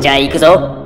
じゃあ行くぞ。